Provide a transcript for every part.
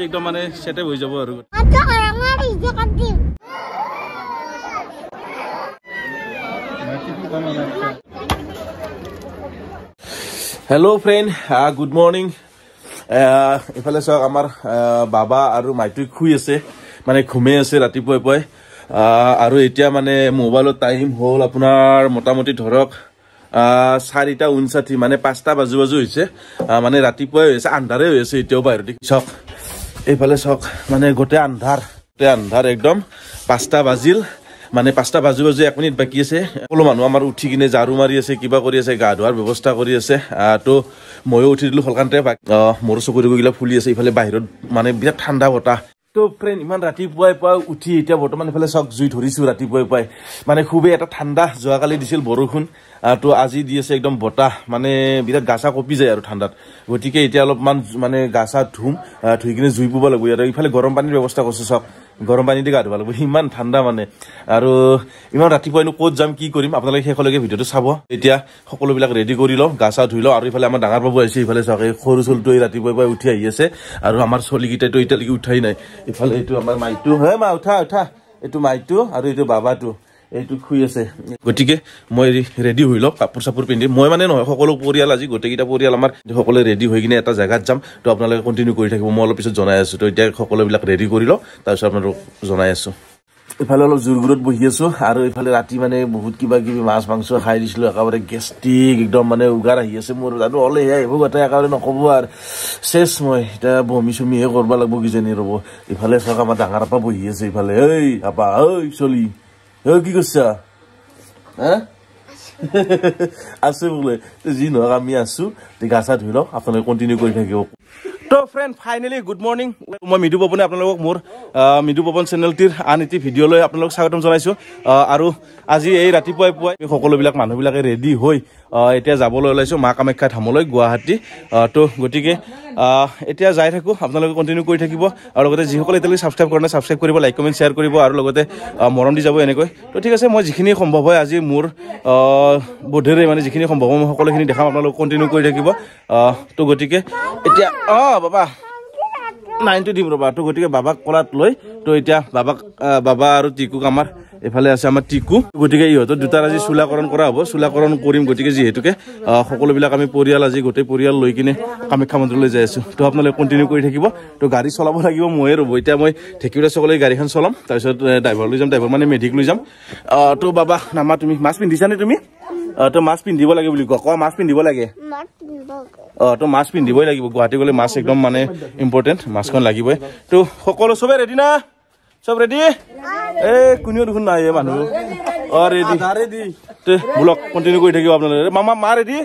একদম মানে ছেটেপ হৈ যাব আৰু। হেল্ল' ফ্ৰেণ্ড গুড মৰ্ণিং ইফালে চাওক আমাৰ বাবা আৰু মাইটুক শুই আছে। মানে ঘুমে আছে ৰাতিপুৱাই পুৱাই। আৰু এতিয়া মানে মোবাইলত টাইম হ'ল আপোনাৰ মোটামুটি ধৰক চাৰিটা ঊনষাঠি মানে পাঁচটা বাজু বাজু হৈছে। মানে ৰাতিপুৱাই হৈ আছে আন্ধাৰে হৈ আছে এতিয়াও বাহিৰত। চাওক এইফালে চাওক মানে গোটেই আন্ধাৰ গোটেই আন্ধাৰ একদম পাঁচটা বাজিল। মানে পাঁচটা বাজু বাজু এক মিনিট বাকী আছে। সকলো মানুহ আমাৰ উঠি কিনে ঝাৰু মাৰি আছে কিবা কৰি আছে গা ধোৱাৰ ব্যৱস্থা কৰি আছে। তো ময়ো উঠি দিলো সলকান্তে মোৰ চকু টকুবিলাক ফুলি আছে ইফালে বাহিৰত মানে বিৰাট ঠাণ্ডা বতাহ। তো ফ্ৰেণ্ড ইমান ৰাতিপুৱাই পুৱাই উঠি এতিয়া বৰ্তমান ইফালে চাওক জুই ধৰিছো ৰাতিপুৱাই পুৱাই। মানে খুবেই এটা ঠাণ্ডা যোৱাকালি দিছিল বৰষুণ তো আজি দি আছে একদম বতাহ মানে বিৰাট গা চা কঁপি যায় আৰু ঠাণ্ডাত। গতিকে এতিয়া অলপমান মানে গা চা ধুম ধুই কিনে জুই পুব লাগিব। আৰু ইফালে গৰম পানীৰ ব্যৱস্থা কৰিছো চাওক। গৰম পানী দি গা ধুব লাগিব। ইমান ঠাণ্ডা মানে। আৰু ইমান ৰাতিপুৱাইনো ক'ত যাম কি কৰিম? আপোনালোকে শেষলৈকে ভিডিঅ'টো চাব। এতিয়া সকলোবিলাক ৰেডি কৰি লওঁ গা চা ধুই লওঁ। আৰু ইফালে আমাৰ ডাঙৰ বাবু আহিছে ইফালে চাওক এই সৰু চলটো এই ৰাতিপুৱাই পুৱাই উঠি আহি আছে। আৰু আমাৰ চলিকেইটাইতো এতিয়ালৈকে উঠাই নাই। ইফালে এইটো আমাৰ মাইটো। হে মা উঠা উঠা। এইটো মাইটো আৰু এইটো বাবাটো। এইটো শুই আছে। গতিকে মই ৰেডি হৈ লওঁ কাপোৰ চাপোৰ পিন্ধি। মই মানে নহয় সকলো পৰিয়াল আজি গোটেইকেইটা পৰিয়াল আমাৰ সকলোৱে ৰেডি হৈ কিনে এটা জেগাত যাম। তো আপোনালোকে কণ্টিনিউ কৰি থাকিব মই অলপ পিছত জনাই আছোঁ। তো এতিয়া সকলোবিলাক ৰেডি কৰি লওঁ তাৰপিছত আপোনালোকক জনাই আছোঁ। ইফালে অলপ জোৰ গুৰত বহি আছো আৰু ইফালে ৰাতি মানে বহুত কিবা কিবি মাছ মাংস খাই দিছিলো একেবাৰে গেষ্টিক একদম মানে উগাৰ আহি আছে মোৰ। জানো হ'লে সেয়া আহিব গোটেই একেবাৰে নক'ব আৰু। চেচ মই এতিয়া বমি চমিহে কৰিব লাগিব কিজানি ৰ'ব। ইফালে চাওক আমাৰ ডাঙৰ আপা বহি আছে ইফালে। ঐ আপা ঐ চলি। ঐ কি কৰিছা হা আছো বোলে যি নহওক আমি আছো গা চা ধুই লওক আপোনালোকে কণ্টিনিউ কৰি থাকিব তো ফ্ৰেণ্ড ফাইনেলি গুড মৰ্ণিং মই মৃদু পৱনে আপোনালোকক মোৰ মৃদু পৱন চেনেলটিৰ আন এটি ভিডিঅ'লৈ আপোনালোকক স্বাগতম জনাইছোঁ। আৰু আজি এই ৰাতিপুৱাই পুৱাই সকলোবিলাক মানুহবিলাকে ৰেডি হৈ এতিয়া যাবলৈ ওলাইছোঁ মা কামাখ্যা ধামলৈ গুৱাহাটী। তো গতিকে এতিয়া যাই থাকোঁ আপোনালোকে কণ্টিনিউ কৰি থাকিব আৰু লগতে যিসকলে এতিয়ালৈকে ছাবস্ক্ৰাইব কৰা নাই ছাবস্ক্ৰাইব কৰিব লাইক কমেণ্ট শ্বেয়াৰ কৰিব আৰু লগতে মৰম দি যাব এনেকৈ। তো ঠিক আছে মই যিখিনি সম্ভৱ হয় আজি মোৰ বোধেৰে মানে যিখিনি সম্ভৱ হয় মই সকলোখিনি দেখাম আপোনালোক কণ্টিনিউ কৰি থাকিব। তো গতিকে এতিয়া অঁ বাবা? নাইনটো দিম ৰ'বা। তো গতিকে বাবাক কলাত লৈ তো এতিয়া বাবাক বাবা আৰু টিকুক আমাৰ এইফালে আছে আমাৰ টিকু। গতিকে ইহঁতৰ দুটাৰ আজি চুলাকৰণ কৰা হ'ব। চুলাকৰণ কৰিম গতিকে যিহেতুকে সকলোবিলাক আমি পৰিয়াল আজি গোটেই পৰিয়াল লৈ কিনে কামাখ্যা মন্দিৰলৈ যাই আছোঁ। তো আপোনালোকে কণ্টিনিউ কৰি থাকিব। তো গাড়ী চলাব লাগিব ময়ে ৰ'ব। এতিয়া মই ঢেকিউৰা চকলৈ গাড়ীখন চলাম তাৰপিছত ড্ৰাইভাৰ লৈ যাম। ড্ৰাইভাৰ মানে মেধিক লৈ যাম। তো বাবা নামা তুমি মাছ পিন্ধিছানে তুমি? আহ, তো মাছ পিন্ধিব লাগে বুলি কোৱা। কোৱা মাছ পিন্ধিব লাগে? অ তো মাছ পিন্ধিবই লাগিব। গুৱাহাটী গ'লে মাছ একদম মানে ইম্পৰ্টেণ্ট মাছখন লাগিবই। তো সকলো চবে ৰেডি না? চব ৰেডি এ কোনেও দেখোন নাই এই মানুহ। অ ৰেডি ৰেডি তে বোলক কণ্টিনিউ কৰি থাকিব আপোনালোকে। মামা মা ৰেডি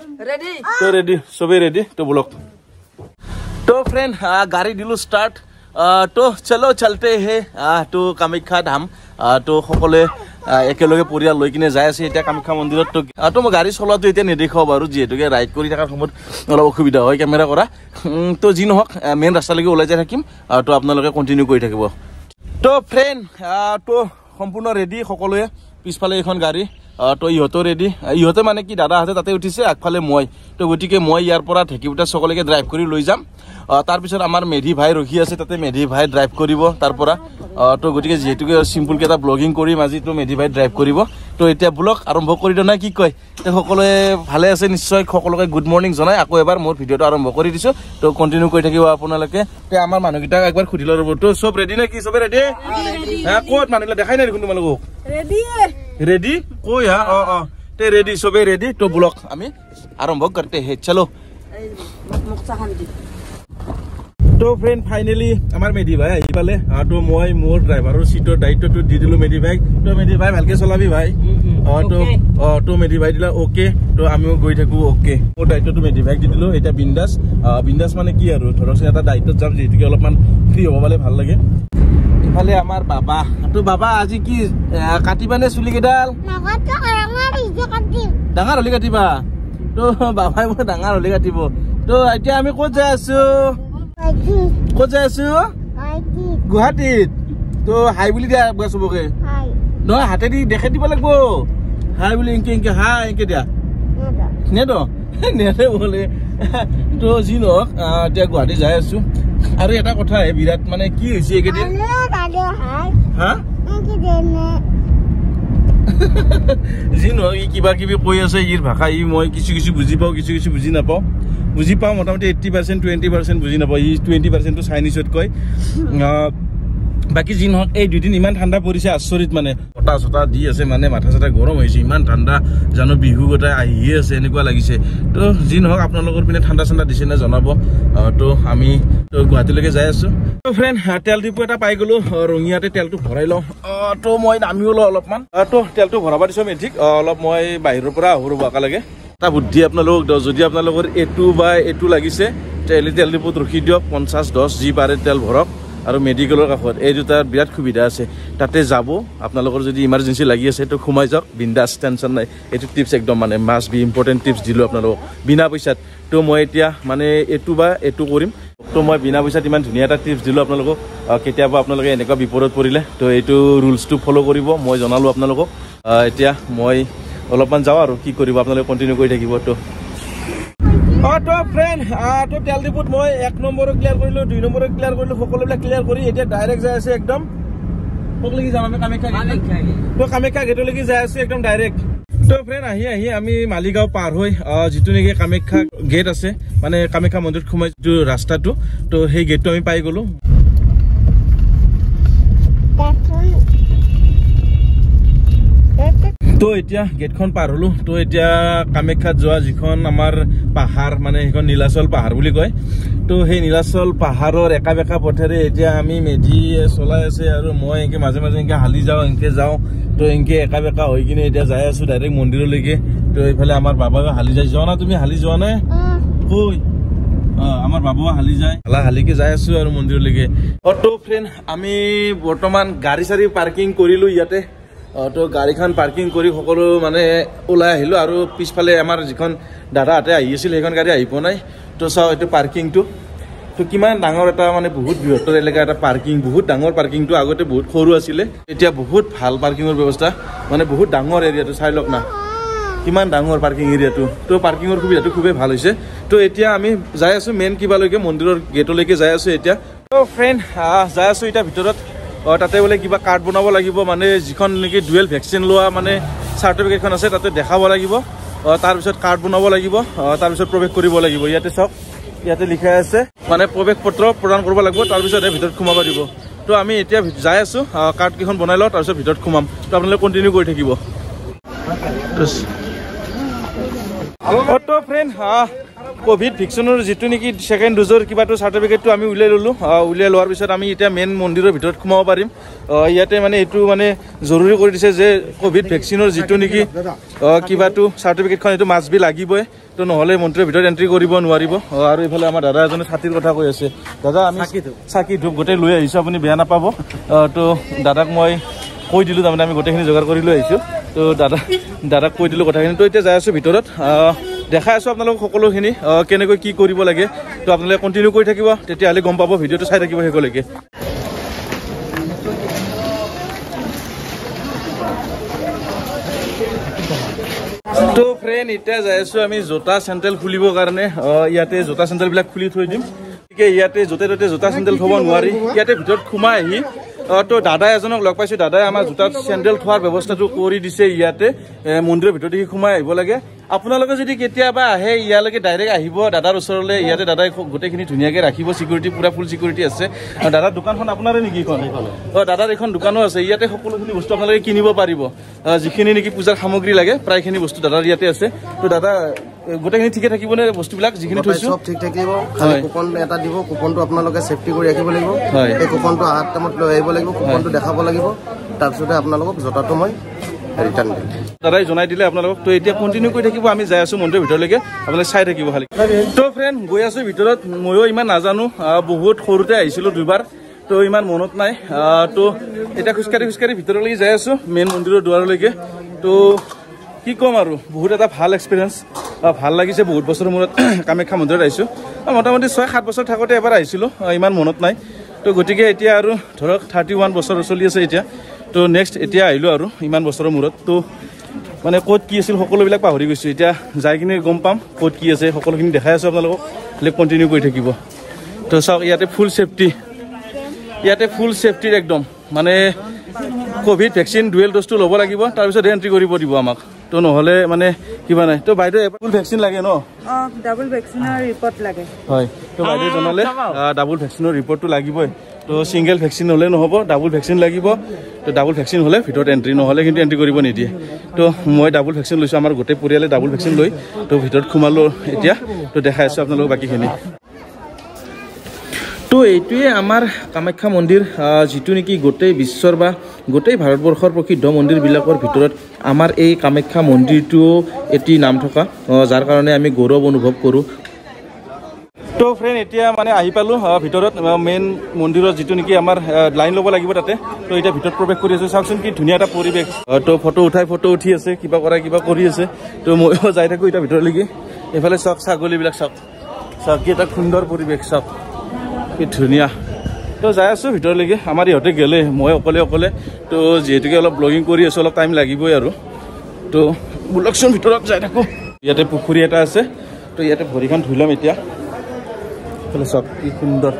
তো ৰেডি চবেই ৰেডি তো বোলক তো ফ্ৰেণ্ড গাড়ী দিলো ষ্টাৰ্ট তো চলো চলতে হে। তো কামাখ্যা ধাম। তো সকলোৱে একেলগে পৰিয়াল লৈ কিনে যাই আছে এতিয়া কামাখ্যা মন্দিৰত তো তো মই গাড়ী চলোৱাটো এতিয়া নেদেখাওঁ বাৰু যিহেতুকে ৰাইড কৰি থকাৰ সময়ত অলপ অসুবিধা হয় কেমেৰা কৰা। তো যি নহওক মেইন ৰাস্তালৈকে ওলাই যাই থাকিম আহ, তো আপোনালোকে কণ্টিনিউ কৰি থাকিব। তো ফ্ৰেণ্ড তো সম্পূৰ্ণ ৰেডি সকলোৱে পিছফালে এইখন গাড়ী তো ইহঁতো ৰেডি ইহঁতে মানে কি দাদাহঁতে তাতে উঠিছে আগফালে মই। তো গতিকে মই ইয়াৰ পৰা ঢেকিপুটা চকলৈকে ড্ৰাইভ কৰি লৈ যাম। তাৰপিছত আমাৰ মেধি ভাই ৰখি আছে তাতে মেধি ভাই ড্ৰাইভ কৰিব। তাৰ পৰা তো গতিকে যিহেতুকে চিম্পুলকৈ এটা ব্লগিং কৰিম আজি তো মেধি ভাই ড্ৰাইভ কৰিব। তো এতিয়া ব্লগ আৰম্ভ কৰি দিওঁ। নাই কি কয়? তো সকলোৱে ভালে আছে নিশ্চয় সকলোকে গুড মৰ্ণিং জনাই। আকৌ এবাৰ মোৰ ভিডিঅ'টো আৰম্ভ কৰি দিছোঁ। তো কণ্টিনিউ কৰি থাকিব আপোনালোকে। তো আমাৰ মানুহকেইটাক একবাৰ সুধি লওঁ ৰ'ব। তো চব ৰেডি নে কি? চবে ৰেডি হা ক'ত মানুহবিলাক দেখাই নাই দেখোন তোমালোকক? ৰেডি কৈ হা অ অ। তে ৰেডি চবে ৰেডি তো ব্লগ আমি আৰম্ভ কৰতে হে চলো। তো ফ্ৰেণ্ড ফাইনেলি আমাৰ মেধি ভাই আহি পালে। তো মই মোৰ ড্ৰাইভাৰৰ চিটৰ দায়িত্বটো দি দিলো মেধি ভাইক। তো মেধি ভাই ভালকে চলাবি ভাই। অ তো অ তো মেধি ভাই দিলা অকে তো আমিও গৈ থাকো অকে মোৰ দায়িত্বটো মেধি ভাইক দি দিলো। এতিয়া বিন্দাস। বিন্দাস মানে কি আৰু? ধৰকচোন এটা দায়িত্বত যাম যিহেতুকে অলপমান ফ্ৰী হ'ব পালে ভাল লাগে। ইফালে আমাৰ বাবা। তো বাবা আজি কি কাটিবানে চুলি কেইডাল? ডাঙৰ হলি কাটিবা? তো বাবাই মই ডাঙৰ হলি কাটিব। তো এতিয়া আমি ক'ত যাই আছো? ক'ত যাই আছো গুৱাহাটীত। তো হাই বুলি দিয়া গৈ চবকে। নহয় হাতেদি দেখাই দিব লাগিব। হাই বুলি এনকে এনকে হাই এনকে দিয়া। নেদ। নেদে? বোলে। তো যি নহওক এতিয়া গুৱাহাটী যাই আছো। আৰু এটা কথা হে বিৰাট মানে কি হৈছে এইকেইদিন? হা? যি নহয় ই কিবা কিবি কৈ আছে ইৰ ভাষা ই মই কিছু কিছু বুজি পাওঁ কিছু কিছু বুজি নাপাওঁ। বুজি পাওঁ মোটামুটি এইট্টি পাৰ্চেণ্ট টুৱেণ্টি পাৰ্চেণ্ট বুজি নাপাওঁ। ই টুৱেণ্টি পাৰ্চেণ্টটো চাইনিজত কয়। আহ, বাকী যি নহওক এই দুদিন ইমান ঠাণ্ডা পৰিছে আচৰিত মানে। বতাহ চতাহ দি আছে মানে মাথা চাথা গৰম হৈছে ইমান ঠাণ্ডা জানো বিহু গোটাই আহিয়ে আছে এনেকুৱা লাগিছে। তো যি নহওক আপোনালোকৰ পিনে ঠাণ্ডা চাণ্ডা দিছে নে জনাব। তো আমি তো গুৱাহাটীলৈকে যাই আছো। তো ফ্ৰেণ্ড তেল ডিপু এটা পাই গলো। ৰঙিয়াতে তেলটো ভৰাই লওঁ। তো মই নামিও লওঁ অলপমান। তো তেলটো ভৰাব দিছোঁ মেট্ৰিক অলপ মই বাহিৰৰ পৰা আহোঁ একেলগে। এটা বুদ্ধি আপোনালোকক দিওঁ যদি আপোনালোকৰ এইটো বা এইটো লাগিছে তেল তেল ডিপুত ৰখি দিয়ক পঞ্চাছ দহ যি পাৰে তেল ভৰক। আৰু মেডিকেলৰ কাষত এই দুটাৰ বিৰাট সুবিধা আছে। তাতে যাব আপোনালোকৰ যদি ইমাৰ্জেঞ্চি লাগি আছে তো সোমাই যাওক বিন্দাছ টেনশ্যন নাই। এইটো টিপছ একদম মানে মাষ্ট বি ইম্পৰ্টেণ্ট টিপছ দিলোঁ আপোনালোকক। বিনা পইচাত। তো মই এতিয়া মানে এইটো বা এইটো কৰিম। তো মই বিনা পইচাত ইমান ধুনীয়া এটা টিপছ দিলোঁ আপোনালোকক। কেতিয়াবা আপোনালোকে এনেকুৱা বিপদত পৰিলে তো এইটো ৰুলছটো ফ'ল' কৰিব মই জনালোঁ আপোনালোকক। এতিয়া মই অলপমান যাওঁ আৰু কি কৰিব আপোনালোকে কণ্টিনিউ কৰি থাকিব তো অঁ তো ফ্ৰেণ্ড তো তেল ডিপুত মই এক নম্বৰো ক্লিয়াৰ কৰিলোঁ দুই নম্বৰো ক্লিয়াৰ কৰিলোঁ সকলোবিলাক ক্লিয়াৰ কৰি এতিয়া ডাইৰেক্ট যাই আছে একদম। ক'লৈকে যাম আমি কামাখ্যা গেট তো কামাখ্যা গেটলৈকে যাই আছো একদম ডাইৰেক্ট তো ফ্ৰেণ্ড আহি আহি আমি মালিগাঁও পাৰ হৈ যিটো নেকি কামাখ্যা গেট আছে মানে কামাখ্যা মন্দিৰত সোমাই যিটো ৰাস্তাটো তো সেই গেটটো আমি পাই গ'লো। তো এতিয়া গেটখন পাৰ হলো তো এতিয়া কামাখ্যাত যোৱা যিখন আমাৰ পাহাৰ মানে সেইখন নীলাচল পাহাৰ বুলি কয়। তো সেই নীলাচল পাহাৰৰ একা বেকা পথেৰে এতিয়া আমি মেধি চলাই আছে আৰু মই এনেকে মাজে মাজে এনেকে হালি যাওঁ এনেকে যাওঁ। তো এনেকে একা বেকা হৈ কিনে এতিয়া যাই আছো ডাইৰেক্ট মন্দিৰলৈকে। তো এইফালে আমাৰ বাবাও হালি যাই যোৱা না তুমি হালি যোৱা নাই কৈ অ, আমাৰ বাবুৱা হালি যায়। হালা হালিকে যাই আছো আৰু মন্দিৰলৈকে। অটো ফ্ৰেণ্ড আমি বৰ্তমান গাড়ী চাড়ী পাৰ্কিং কৰিলো ইয়াতে। অ, তো গাড়ীখন পাৰ্কিং কৰি সকলো মানে ওলাই আহিলো আৰু পিছফালে আমাৰ যিখন দাদাহঁতে আহি আছিল সেইখন গাড়ী আহি পোৱা নাই। তো চাওঁ এইটো পাৰ্কিংটো তো কিমান ডাঙৰ এটা মানে বহুত বৃহত্তৰ এলেকা এটা পাৰ্কিং বহুত ডাঙৰ পাৰ্কিংটো আগতে বহুত সৰু আছিলে। এতিয়া বহুত ভাল পাৰ্কিঙৰ ব্যৱস্থা মানে বহুত ডাঙৰ এৰিয়াটো চাই লওক না। কিমান ডাঙৰ পাৰ্কিং এৰিয়াটো। তো পাৰ্কিঙৰ সুবিধাটো খুবেই ভাল হৈছে। তো এতিয়া আমি যাই আছো মেইন কিবালৈকে মন্দিৰৰ গেটলৈকে যাই আছো এতিয়া। তো ফ্ৰেণ্ড যাই আছো এতিয়া ভিতৰত। তাতে বোলে কিবা কাৰ্ড বনাব লাগিব মানে যিখন নেকি ডুৱেল ভেকচিন লোৱা মানে চাৰ্টিফিকেটখন আছে তাতে দেখাব লাগিব। তাৰপিছত কাৰ্ড বনাব লাগিব তাৰপিছত প্ৰৱেশ কৰিব লাগিব। ইয়াতে চাওক ইয়াতে লিখাই আছে মানে প্ৰৱেশ পত্ৰ প্ৰদান কৰিব লাগিব তাৰপিছতহে ভিতৰত সোমাব দিব। তো আমি এতিয়া যাই আছো কাৰ্ডকেইখন বনাই লওঁ তাৰপিছত ভিতৰত সোমাম। তো আপোনালোকে কণ্টিনিউ কৰি থাকিব। ফ্ৰেণ্ড কভিড ভেকচিনৰ যিটো নেকি ছেকেণ্ড ড'জৰ কিবাটো চাৰ্টিফিকেটটো আমি উলিয়াই ল'লোঁ উলিয়াই লোৱাৰ পিছত আমি এতিয়া মেইন মন্দিৰৰ ভিতৰত সোমাব পাৰিম। ইয়াতে মানে এইটো মানে জৰুৰী কৰি দিছে যে কভিড ভেকচিনৰ যিটো নেকি কিবাটো চাৰ্টিফিকেটখন এইটো মাষ্ট বি লাগিবই। তো নহ'লে মন্দিৰৰ ভিতৰত এণ্ট্ৰি কৰিব নোৱাৰিব। আৰু এইফালে আমাৰ দাদা এজনে ছাতিৰ কথা কৈ আছে। দাদা আমি চাকি ধূপ। গোটেই লৈ আহিছোঁ আপুনি বেয়া নাপাব। তো দাদাক মই কৈ দিলোঁ তাৰমানে আমি গোটেইখিনি যোগাৰ কৰি লৈ আহিছোঁ। তো দাদা দাদাক কৈ দিলোঁ কথাখিনি। তো এতিয়া যাই আছোঁ ভিতৰত। দেখাই আছোঁ আপোনালোকক সকলোখিনি কেনেকৈ কি কৰিব লাগে। তো আপোনালোকে কণ্টিনিউ কৰি থাকিব তেতিয়াহ'লে গম পাব ভিডিঅ'টো চাই থাকিব শেষলৈকে। তো ফ্ৰেণ্ড এতিয়া যাই আছোঁ আমি জোতা চেণ্ডেল খুলিবৰ কাৰণে। ইয়াতে জোতা চেণ্ডেলবিলাক খুলি থৈ দিম। গতিকে ইয়াতে য'তে ত'তে জোতা চেণ্ডেল থ'ব নোৱাৰি। ইয়াতে ভিতৰত সোমাই আহি তো দাদা এজনক লগ পাইছোঁ। দাদাই আমাৰ জোতা চেণ্ডেল থোৱাৰ ব্যৱস্থাটো কৰি দিছে ইয়াতে। মন্দিৰৰ ভিতৰত দেখি সোমাই আহিব লাগে। আপোনালোকে যদি কেতিয়াবা আহে ইয়ালৈকে ডাইৰেক্ট আহিব দাদাৰ ওচৰলৈ ইয়াতে দাদাই গোটেইখিনি ধুনীয়াকৈ ৰাখিব চিকিউৰিটি পূৰা ফুল চিকিউৰিটি আছে। আৰু দাদাৰ দোকানখন আপোনাৰে নেকি এইখন? অঁ দাদাৰ এইখন দোকানো আছে ইয়াতে সকলোখিনি বস্তু আপোনালোকে কিনিব পাৰিব। যিখিনি নেকি পূজাৰ সামগ্ৰী লাগে প্ৰায়খিনি বস্তু দাদাৰ ইয়াতে আছে। তো দাদা গোটেইখিনি ঠিকে থাকিবনে বস্তুবিলাক যিখিনি থৈছোঁ? চব ঠিক থাকিব। কুপন এটা দিব কুপনটো আপোনালোকে চেফটি কৰি ৰাখিব লাগিব। এই কুপনটো আহাৰ টাইমত লৈ আহিব লাগিব কুপনটো দেখাব লাগিব। তাৰপিছতে আপোনালোকক জোতাটো মই ৰিটাৰ্ণ দিম। দাদাই জনাই দিলে আপোনালোকক। তো এতিয়া কণ্টিনিউ কৰি থাকিব আমি যাই আছোঁ মন্দিৰৰ ভিতৰলৈকে। আপোনালোকে চাই থাকিব খালি। তো ফ্ৰেণ্ড গৈ আছোঁ ভিতৰত। ময়ো ইমান নাজানো বহুত সৰুতে আহিছিলোঁ দুবাৰ তো ইমান মনত নাই। তো এতিয়া খোজকাঢ়ি খোজকাঢ়ি ভিতৰলৈকে যাই আছোঁ মেইন মন্দিৰৰ দুৱাৰলৈকে। তো কি ক'ম আৰু বহুত এটা ভাল এক্সপিৰিয়েঞ্চ ভাল লাগিছে বহুত বছৰৰ মূৰত কামাখ্যা মন্দিৰত আহিছোঁ। আহ, মোটামুটি ছয় সাত বছৰ থাকোঁতে এবাৰ আহিছিলোঁ। আহ, ইমান মনত নাই। তো গতিকে এতিয়া আৰু ধৰক থাৰ্টি ওৱান বছৰ চলি আছে এতিয়া। তো নেক্সট এতিয়া আহিলোঁ আৰু ইমান বছৰৰ মূৰত। তো মানে ক'ত কি আছিল সকলোবিলাক পাহৰি গৈছোঁ। এতিয়া যাই কিনে গম পাম ক'ত কি আছে সকলোখিনি দেখাই আছোঁ আপোনালোকক। খালি কণ্টিনিউ কৰি থাকিব। তো চাওক ইয়াতে ফুল ছেফটি ইয়াতে ফুল ছেফটিৰ একদম। মানে ক'ভিড ভেকচিন ডুৱেল ড'জটো ল'ব লাগিব তাৰপিছত এণ্ট্ৰি কৰিব দিব আমাক। তো নহ'লে মানে কিবা নাই। তো বাইদেউ এবাৰ ফুল ভেকচিন লাগে ন? ডাবল ভেকচিনৰ ৰিপৰ্ট লাগে। হয়। তো বাইদেউ জনালে ডাবল ভেকচিনৰ ৰিপৰ্টটো লাগিবই। তো ছিংগল ভেকচিন হ'লে নহ'ব ডাবল ভেকচিন লাগিব। তো ডাবল ভেকচিন হ'লে ভিতৰত এণ্ট্ৰি নহ'লে কিন্তু এণ্ট্ৰি কৰিব নিদিয়ে। তো মই ডাবল ভেকচিন লৈছোঁ আমাৰ গোটেই পৰিয়ালে ডাবল ভেকচিন লৈ তো ভিতৰত সোমালোঁ এতিয়া। তো দেখাই আছোঁ আপোনালোক বাকীখিনি। তো এইটোৱে আমাৰ কামাখ্যা মন্দিৰ যিটো নেকি গোটেই বিশ্বৰ বা গোটেই ভাৰতবৰ্ষৰ প্ৰসিদ্ধ মন্দিৰবিলাকৰ ভিতৰত আমাৰ এই কামাখ্যা মন্দিৰটোও এটি নাম থকা যাৰ কাৰণে আমি গৌৰৱ অনুভৱ কৰোঁ। তো ফ্ৰেণ্ড এতিয়া মানে আহি পালোঁ ভিতৰত মেইন মন্দিৰত যিটো নেকি আমাৰ লাইন ল'ব লাগিব তাতে। তো এতিয়া ভিতৰত প্ৰৱেশ কৰি আছোঁ। চাওকচোন কি ধুনীয়া এটা পৰিৱেশ। তো ফটো উঠাই ফটো উঠি আছে কিবা কৰা কিবা কৰি আছে। তো ময়ো যাই থাকোঁ এতিয়া ভিতৰলৈকে। এইফালে চাওক ছাগলীবিলাক চাওক। চাওক কি এটা সুন্দৰ পৰিৱেশ চাওক। কি ধুনীয়া। তো যাই আছোঁ ভিতৰলৈকে। আমাৰ ইহঁতে গ'লে মই অকলে অকলে। তো যিহেতুকে অলপ ব্লগিং কৰি আছোঁ অলপ টাইম লাগিবই আৰু। তো বোলকচোন ভিতৰত যাই থাকোঁ। ইয়াতে পুখুৰী এটা আছে। তো ইয়াতে ভৰিখন ধুই ল'ম এতিয়া। এইফালে চাওক কি সুন্দৰ।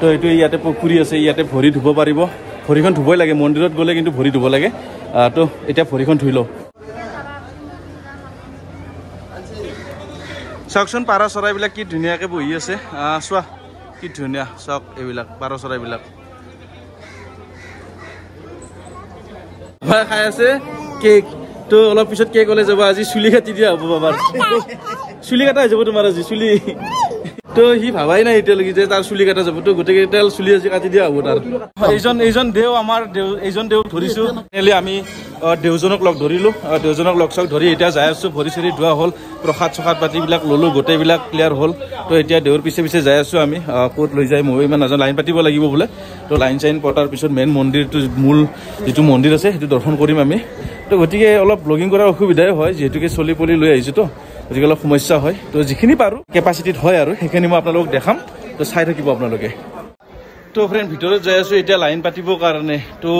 তো এইটো ইয়াতে পুখুৰী আছে ইয়াতে ভৰি ধুব পাৰিব। ভৰিখন ধুবই লাগে মন্দিৰত গ'লে কিন্তু ভৰি ধুব লাগে। তো এতিয়া ভৰিখন ধুই লওঁ। চাওকচোন পাৰ চৰাইবিলাক কি ধুনীয়াকৈ বহি আছে। চোৱা কি ধুনীয়া। চাওক এইবিলাক পাৰ চৰাইবিলাক। খাই আছে কেক। তো অলপ পিছত কেক ওলাই যাব আজি চুলি কাটি দিয়া হ'ব বাবাৰ। চুলি কাটা হৈ যাব তোমাৰ আজি চুলি। তো সি ভাবাই নাই এতিয়ালৈকে যে তাৰ চুলি কাটা যাব। তো গোটেইকেইটা চুলি আজি কাটি দিয়া হ'ব তাৰ। এইজন এইজন দেও আমাৰ দেউ এইজন দেউ ধৰিছো। আমি দেউজনক লগ ধৰিলো। দেউজনক লগ চগ ধৰি এতিয়া যাই আছো ভৰি চৰি ধোৱা হ'ল প্ৰসাদ চসাদ পাতিবিলাক ল'লো গোটেইবিলাক ক্লিয়াৰ হ'ল। তো এতিয়া দেউৰ পিছে পিছে যাই আছো আমি। ক'ত লৈ যায় ময়ো ইমান নাজানো। লাইন পাতিব লাগিব বোলে। তো লাইন চাইন পতাৰ পিছত মেইন মন্দিৰটো মূল যিটো মন্দিৰ আছে সেইটো দৰ্শন কৰিম আমি। তো গতিকে অলপ ব্লগিং কৰাৰ অসুবিধাই হয় যিহেতুকে চলি পলি লৈ আহিছোঁ তো। গতিকে অলপ সমস্যা হয়। তো যিখিনি পাৰোঁ কেপাচিটিত হয় আৰু সেইখিনি মই আপোনালোকক দেখাম। তো চাই থাকিব আপোনালোকে। তো ফ্ৰেণ্ড ভিতৰত যাই আছোঁ এতিয়া লাইন পাতিবৰ কাৰণে। তো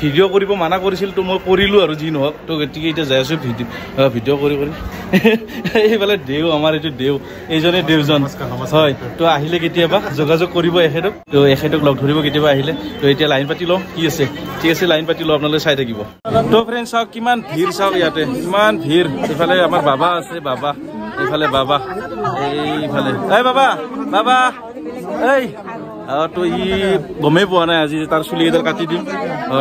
ভিডিঅ' কৰিব মানা কৰিছিল তো মই কৰিলোঁ আৰু যি নহওক। তো গতিকে এতিয়া যাই আছোঁ ভিডিঅ' ভিডিঅ' কৰি কৰি। এইফালে দেউ আমাৰ এইটো দেউ এইজনে দেউজন হয় তো আহিলে কেতিয়াবা যোগাযোগ কৰিব এখেতক। তো এখেতক লগ ধৰিব কেতিয়াবা আহিলে। তো এতিয়া লাইন পাতি লওঁ কি আছে? ঠিক আছে লাইন পাতি লওঁ আপোনালোকে চাই থাকিব। তো ফ্ৰেণ্ড চাওক কিমান ভিৰ চাওক ইয়াতে। ইমান ভিৰ। এইফালে আমাৰ বাবা আছে বাবা। এইফালে বাবা। এইফালে এই বাবা বাবা। এই তো ই গমেই পোৱা নাই আজি তাৰ চুলি কেইডাল কাটি দিম।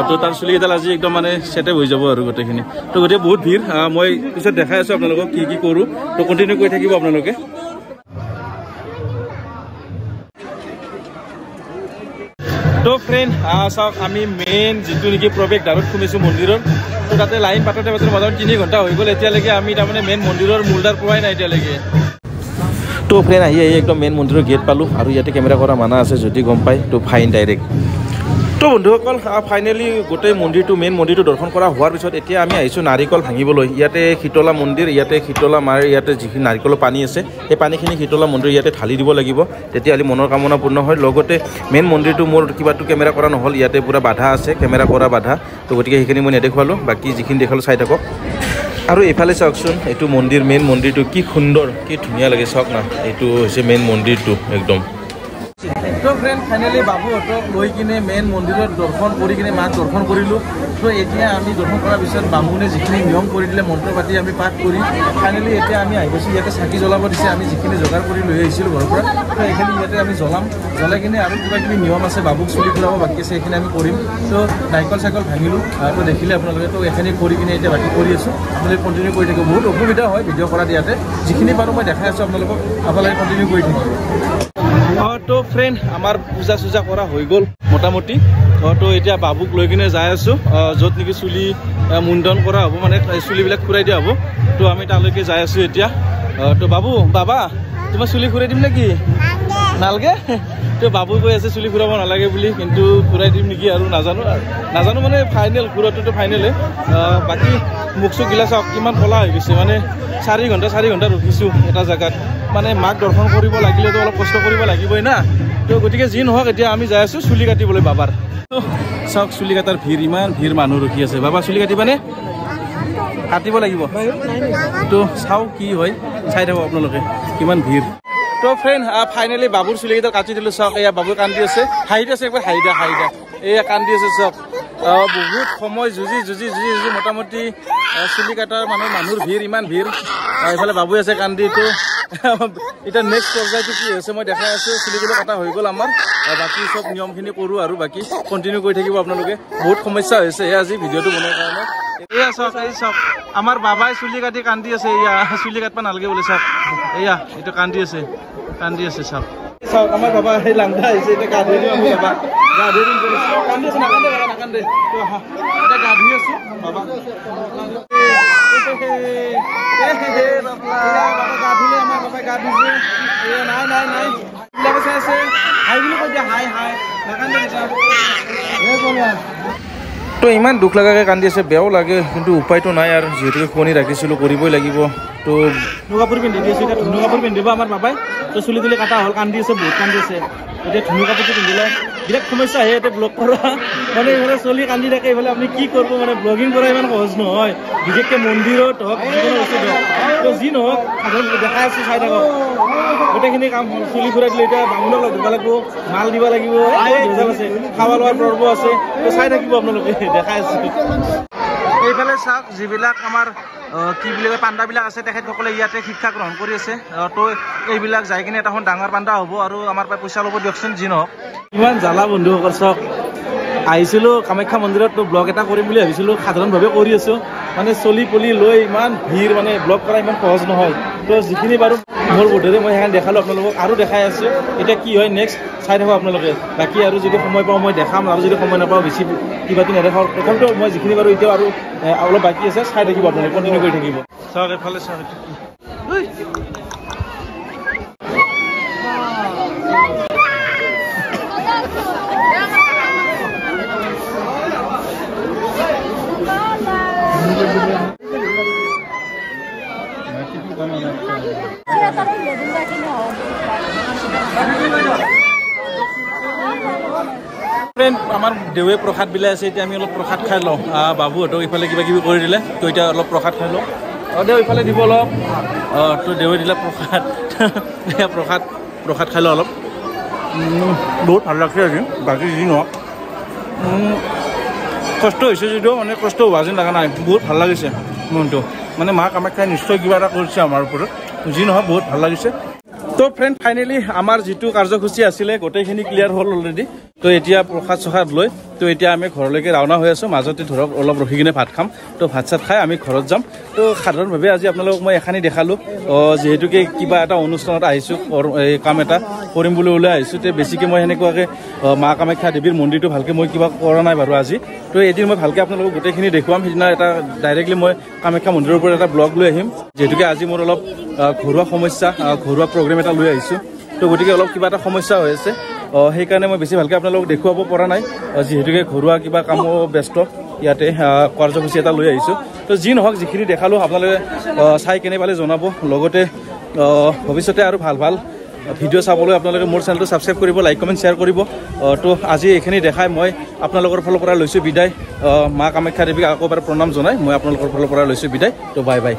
তো তাৰ চুলি কেইডাল আজি একদম মানে ছেটেপ হৈ যাব আৰু গোটেইখিনি। তো গতিকে বহুত ভিৰ। মই পিছত দেখাই আছোঁ আপোনালোকক কি কি কৰোঁ। তো কণ্টিনিউ কৰি থাকিব আপোনালোকে। তো ফ্ৰেণ্ড চাওক আমি মেইন যিটো নেকি প্ৰৱেশ দ্বাৰত সোমাইছোঁ মন্দিৰৰ তো তাতে লাইন পাতোতে পাতোতে মাজত তিনি ঘণ্টা হৈ গ'ল। এতিয়ালৈকে আমি তাৰমানে মেইন মন্দিৰৰ মূলদ্বাৰ পোৱাই নাই এতিয়ালৈকে। তো ফ্ৰেণ্ড আহি আহি একদম মেইন মন্দিৰৰ গেট পালোঁ আৰু ইয়াতে কেমেৰা কৰা মানা আছে যদি গম পায় তো ফাইন ডাইৰেক্ট তো বন্ধুসকল ফাইনেলি গোটেই মন্দিৰটো মেইন মন্দিৰটো দৰ্শন কৰা হোৱাৰ পিছত এতিয়া আমি আহিছোঁ নাৰিকল ভাঙিবলৈ। ইয়াতে শীতলা মন্দিৰ ইয়াতে শীতলা মাৰ ইয়াতে যিখিনি নাৰিকলৰ পানী আছে সেই পানীখিনি শীতলা মন্দিৰ ইয়াতে ঢালি দিব লাগিব। তেতিয়াহ'লে মনৰ কামনা পূৰ্ণ হয়। লগতে মেইন মন্দিৰটো মোৰ কিবাটো কেমেৰা কৰা নহ'ল ইয়াতে পূৰা বাধা আছে কেমেৰা কৰা বাধা। তো গতিকে সেইখিনি মই নেদেখুৱালোঁ। বাকী যিখিনি দেখালোঁ চাই থাকক। আৰু এইফালে চাওকচোন এইটো মন্দিৰ মেইন মন্দিৰটো কি সুন্দৰ কি ধুনীয়া লাগে চাওক না এইটো হৈছে মেইন মন্দিৰটো একদম। তো ফ্ৰেণ্ড ফাইনেলি বাবুহঁতক লৈ কিনে মেইন মন্দিৰত দৰ্শন কৰি কিনে মাক দৰ্শন কৰিলোঁ। তো এতিয়া আমি দৰ্শন কৰাৰ পিছত বামুণে যিখিনি নিয়ম কৰি দিলে মন্ত্ৰ পাতি আমি পাঠ কৰি ফাইনেলি এতিয়া আমি আহি গৈছোঁ ইয়াতে চাকি জ্বলাব দিছে আমি যিখিনি যোগাৰ কৰি লৈ আহিছিলোঁ ঘৰৰ পৰা তো এইখিনি ইয়াতে আমি জ্বলাম। জ্বলাই কিনে আৰু কিবা কিবি নিয়ম আছে বাবুক চুলি ফুৰাব বাকী আছে সেইখিনি আমি কৰিম। তো নাৰিকল চাইকল ভাঙিলোঁ তো দেখিলে আপোনালোকে তো এইখিনি কৰি কিনে এতিয়া বাকী কৰি আছোঁ। আপোনালোকে কণ্টিনিউ কৰি থাকিব। বহুত অসুবিধা হয় ভিডিঅ' কৰাত ইয়াতে। যিখিনি পাৰোঁ মই দেখাই আছোঁ আপোনালোকক। আপোনালোকে কণ্টিনিউ কৰি থাকিব। তো ফ্ৰেণ্ড আমাৰ পূজা চূজা কৰা হৈ গ'ল মোটামুটি। তো এতিয়া বাবুক লৈ কিনে যাই আছোঁ। য'ত নেকি চুলি মুণ্ডন কৰা হ'ব মানে চুলিবিলাক ফুৰাই দিয়া হ'ব। তো আমি তালৈকে যাই আছোঁ এতিয়া। তো বাবু বাবা তোমাৰ চুলি ফুৰাই দিম নেকি? নালাগে তো বাবু কৈ আছে চুলি ফুৰাব নালাগে বুলি কিন্তু ফুৰাই দিম নেকি আৰু নাজানো নাজানো মানে ফাইনেল ফুৰোৱাটোতো ফাইনেলে বাকী মুখ চুখগিলা চাওক কিমান ক'লা হৈ গৈছে। মানে চাৰি ঘণ্টা চাৰি ঘণ্টা ৰখিছোঁ এটা জেগাত। মানে মাক দৰ্শন কৰিব লাগিলেতো অলপ কষ্ট কৰিব লাগিবই না। তো গতিকে যি নহওক এতিয়া আমি যাই আছোঁ চুলি কাটিবলৈ বাবাৰ। চাওক চুলি কাটাৰ ভিৰ ইমান ভিৰ মানুহ ৰখি আছে। বাবা চুলি কাটিবানে? কাটিব লাগিব। তো চাওঁ কি হয় চাই থাকক আপোনালোকে। কিমান ভিৰ। তো ফ্ৰেণ্ড ফাইনেলি বাবুৰ চুলিকেইটা কাটি দিলোঁ চাওক এয়া বাবুৰ কান্দি আছে। হাঁহি আছে একবাৰ হাঁহি দিয়া হাঁহি দিয়া। এয়া কান্দি আছে চাওক। বহুত সময় যুঁজি যুঁজি যুঁজি যুঁজি মোটামুটি চুলি কটাৰ মানুহ মানুহৰ ভিৰ ইমান ভিৰ। এইফালে বাবু আছে কান্দি তো এতিয়া নেক্সট পৰ্যায়টো কি হৈছে মই দেখাই আছোঁ চুলিকেইটা কটা হৈ গ'ল আমাৰ। বাকী চব নিয়মখিনি কৰোঁ আৰু বাকী কণ্টিনিউ কৰি থাকিব আপোনালোকে। বহুত সমস্যা হৈছে এয়া আজি ভিডিঅ'টো বনোৱাৰ কাৰণে। এয়া চাওক এই চাওক আমাৰ বাবাই চুলি কাটি কান্দি আছে এয়া চুলি কাটিব নালাগে বুলি চাওক। এয়া এইটো কান্দি আছে। কান্দি আছে চাওক চাওক আমাৰ বাবা সেই লাংদা আহিছে এতিয়া ধুই দিম আমি বাবা। কান্দি আছে নাকান্দে নাকান্দে। এতিয়া গা ধুই আছো বাবা। গা ধুলে আমাৰ বাবাই গা ধুইছে নাই নাই নাই। আছে। হাই বুলি কৈ দিয়া হাই হাই। নাকান্দে তো ইমান দুখ লগাকৈ কান্দি আছে বেয়াও লাগে কিন্তু উপায়টো নাই আৰু। যিহেতুকে শুৱনি ৰাখিছিলোঁ কৰিবই লাগিব। তো ধুনু কাপোৰ পিন্ধি দি আছোঁ এতিয়া ধুনু কাপোৰ পিন্ধিব আমাৰ বাবাই। তো চুলি তুলি কাটা হ'ল কান্দি আছে বহুত কান্দি আছে। এতিয়া ধুনু কাপোৰটো পিন্ধিলে বিৰাট সমস্যা আহে এতিয়া ব্লগ কৰা। মানে ইফালে চলি কান্দি থাকে এইফালে আপুনি কি কৰিব মানে ব্লগিং কৰা ইমান সহজ নহয়। বিশেষকৈ মন্দিৰত হওক যি নহওক দেখাই আছোঁ চাই থাকক। গোটেইখিনি কাম চুলি ঘূৰাই দিলে এতিয়া বামুণক দিব লাগিব মাল দিব লাগিব আছে লোৱাৰ পৰ্ব আছে চাই থাকিব আপোনালোকে দেখাই আছোঁ। এইফালে চাওক যিবিলাক আমাৰ কি বুলি কয় পাণ্ডাবিলাক আছে তেখেতসকলে ইয়াতে শিক্ষা গ্ৰহণ কৰি আছে তো এইবিলাক যাই কিনে এটা ডাঙৰ পাণ্ডা হ'ব আৰু আমাৰ পৰা পইচা ল'ব দিয়কচোন যি নহওক। ইমান জ্বালা বন্ধুসকল চাওক। আহিছিলোঁ কামাখ্যা মন্দিৰত ব্লগ এটা কৰিম বুলি ভাবিছিলোঁ সাধাৰণভাৱে কৰি আছোঁ। মানে চলি পলি লৈ ইমান ভিৰ মানে ব্লগ কৰা ইমান সহজ নহয়। তো যিখিনি বাৰু মোৰ বোধেৰে মই সেইকাৰণে দেখালোঁ আপোনালোকক আৰু দেখাই আছোঁ। এতিয়া কি হয় নেক্সট চাই থাকক আপোনালোকে। বাকী আৰু যদি সময় পাওঁ মই দেখাম আৰু যদি সময় নাপাওঁ বেছি কিবাটো নেদেখাওঁ। তথাপিতো মই যিখিনি বাৰু এতিয়াও আৰু অলপ বাকী আছে চাই থাকিব আপোনালোকে কণ্টিনিউ কৰি থাকিব। চাওক এফালে চাওক আমাৰ দেৱে প্ৰসাদ বিলাই আছে এতিয়া আমি অলপ প্ৰসাদ খাই লওঁ। বাবুহঁতক ইফালে কিবা কিবি কৰি দিলে তো এতিয়া অলপ প্ৰসাদ খাই লওঁ। অঁ দেউ ইফালে দিব অলপ। অঁ তো দেৱে দিলে প্ৰসাদ। প্ৰসাদ প্ৰসাদ খাই লওঁ অলপ। বহুত ভাল লাগছে আজি বাকী যি নহওক। কষ্ট হৈছে যদিও মানে কষ্ট হোৱা যেন লগা নাই বহুত ভাল লাগিছে মনটো। মানে মা কামাখ্যাই নিশ্চয় কিবা এটা কৰিছে আমাৰ ওপৰত। যি নহওক বহুত ভাল লাগিছে। তো ফ্ৰেণ্ড ফাইনেলি আমাৰ যিটো কাৰ্যসূচী আছিলে গোটেইখিনি ক্লিয়াৰ হ'ল অলৰেডি তো এতিয়া প্ৰসাদ চসাদ লৈ তো এতিয়া আমি ঘৰলৈকে ৰাওনা হৈ আছোঁ। মাজতে ধৰক অলপ ৰখি কিনে ভাত খাম। তো ভাত চাত খাই আমি ঘৰত যাম। তো সাধাৰণভাৱে আজি আপোনালোকক মই এখানি দেখালোঁ। যিহেতুকে কিবা এটা অনুষ্ঠানত আহিছোঁ এই কাম এটা কৰিম বুলি ওলাই আহিছোঁ। তে বেছিকৈ মই সেনেকুৱাকৈ মা কামাখ্যা দেৱীৰ মন্দিৰটো ভালকৈ মই কিবা কৰা নাই বাৰু আজি। তো এদিন মই ভালকৈ আপোনালোকক গোটেইখিনি দেখুৱাম। সিদিনা এটা ডাইৰেক্টলি মই কামাখ্যা মন্দিৰৰ ওপৰত এটা ব্লগ লৈ আহিম। যিহেতুকে আজি মোৰ অলপ ঘৰুৱা সমস্যা ঘৰুৱা প্ৰগ্ৰেম এটা লৈ আহিছোঁ। তো গতিকে অলপ কিবা এটা সমস্যা হৈ আছে। সেইকাৰণে মই বেছি ভালকৈ আপোনালোকক দেখুৱাব পৰা নাই। যিহেতুকে ঘৰুৱা কিবা কামো ব্যস্ত। ইয়াতে কাৰ্যসূচী এটা লৈ আহিছোঁ। তো যি নহওক যিখিনি দেখালোঁ আপোনালোকে চাই কেনে পালে জনাব। লগতে ভৱিষ্যতে আৰু ভাল ভাল ভিডিঅ' চাবলৈ আপোনালোকে মোৰ চেনেলটো ছাবস্ক্ৰাইব কৰিব লাইক কমেণ্ট শ্বেয়াৰ কৰিব। তো আজি এইখিনি দেখাই মই আপোনালোকৰ ফালৰ পৰা লৈছোঁ বিদায়। মা কামাখ্যা দেৱীক আকৌ এবাৰ প্ৰণাম জনাই মই আপোনালোকৰ ফালৰ পৰা লৈছোঁ বিদায়। তো বাই বাই।